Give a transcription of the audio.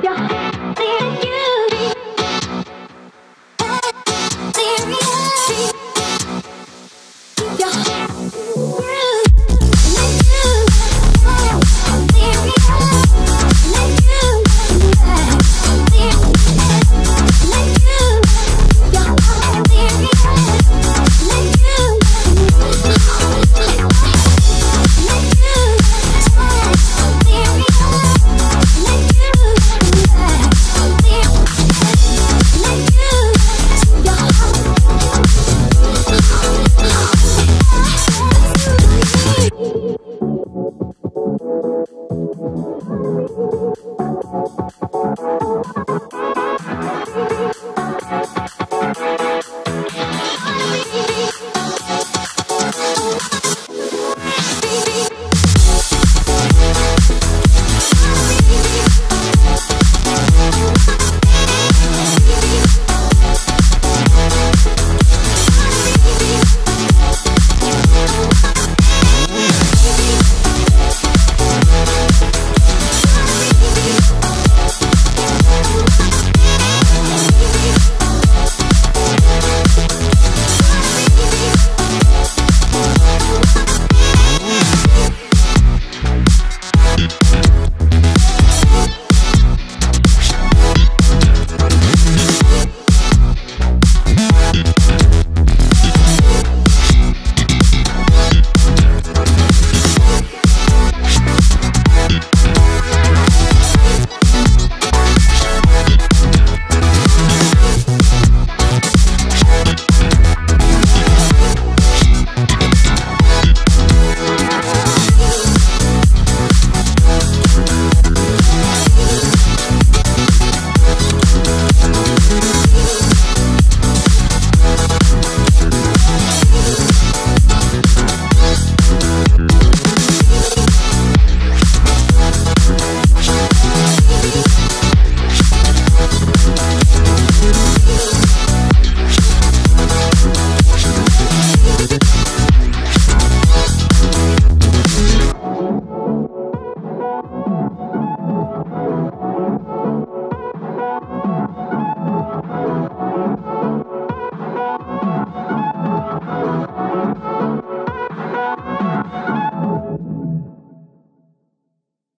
क्या Thank you.